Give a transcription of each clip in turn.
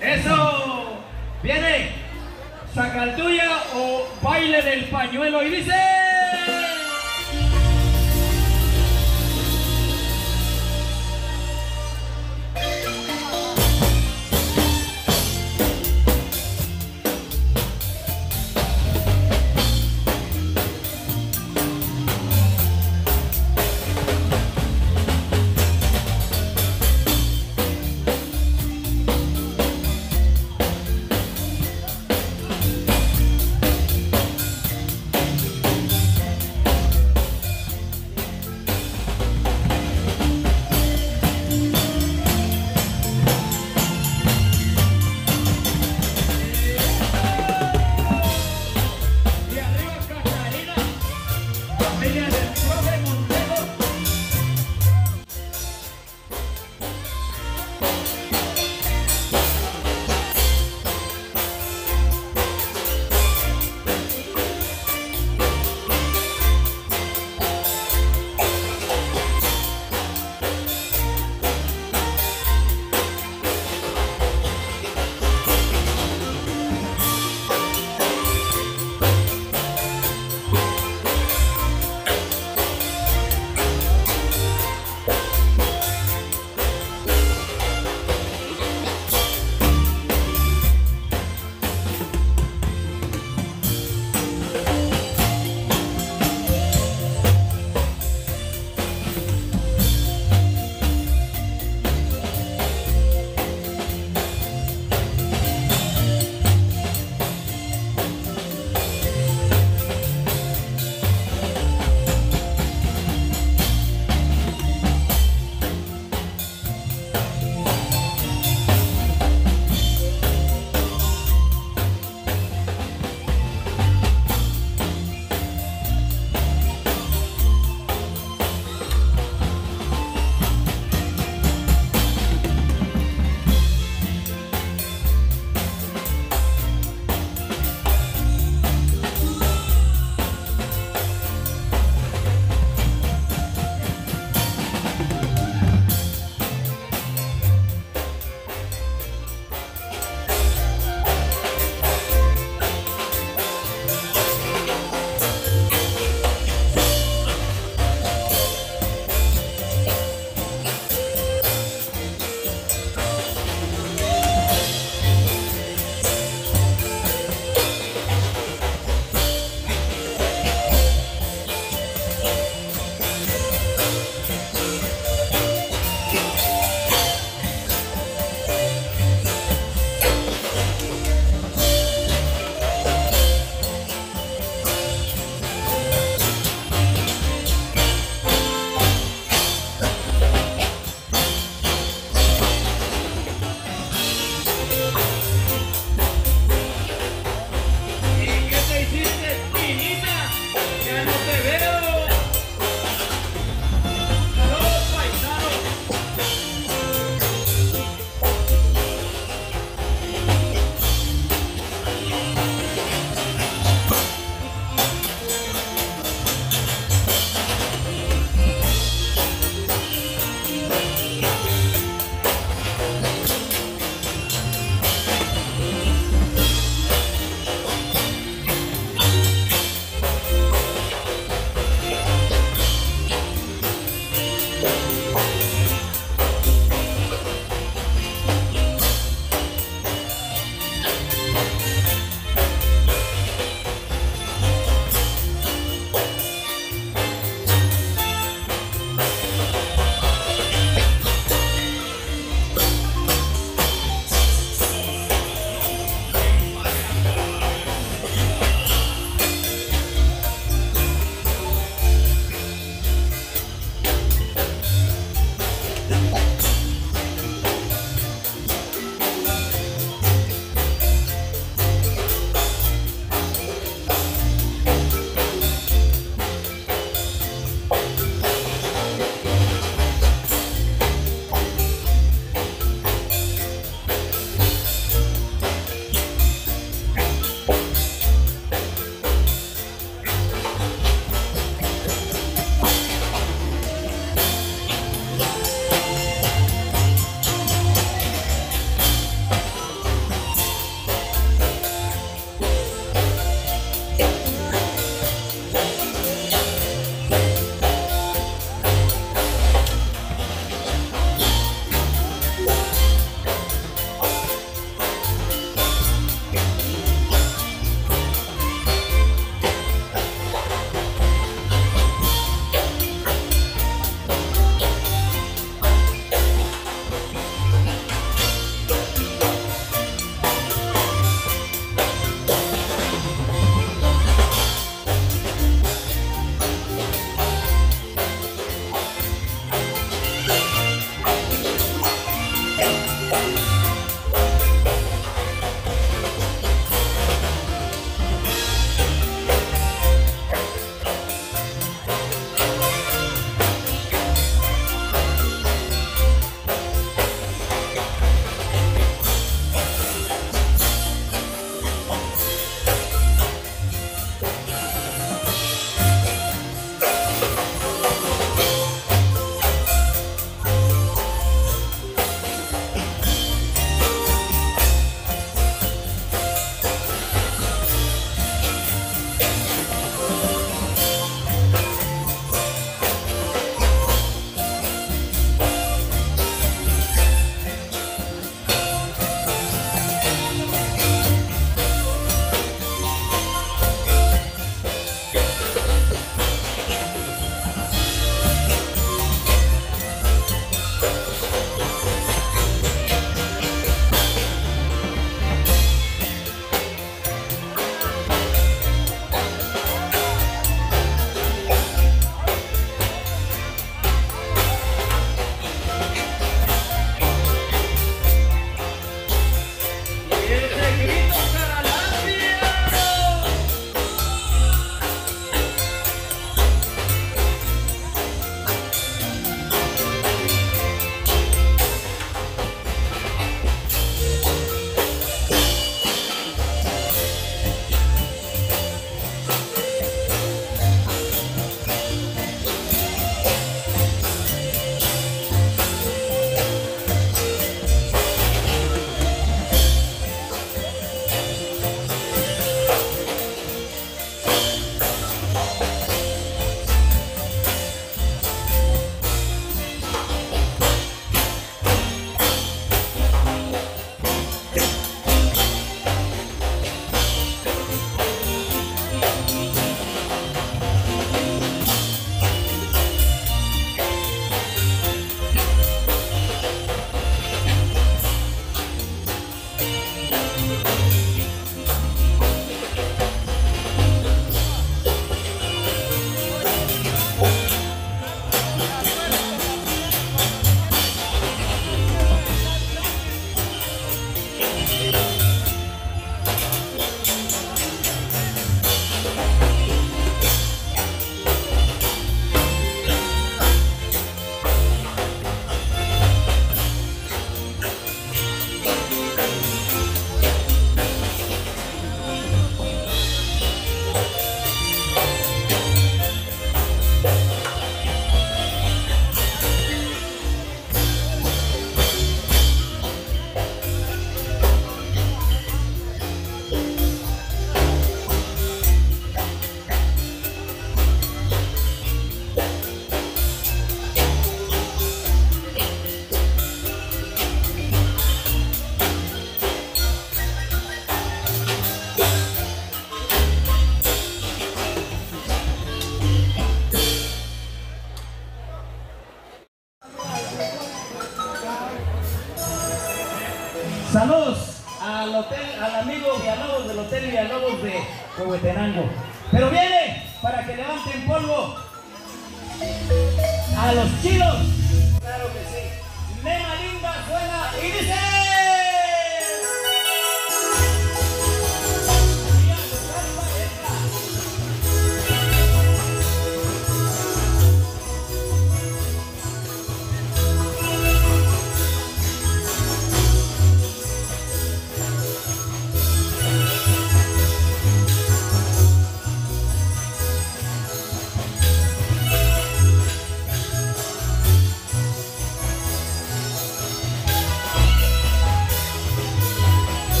Eso. Viene. Saca el tuya o baile del pañuelo y dice.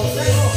consejo.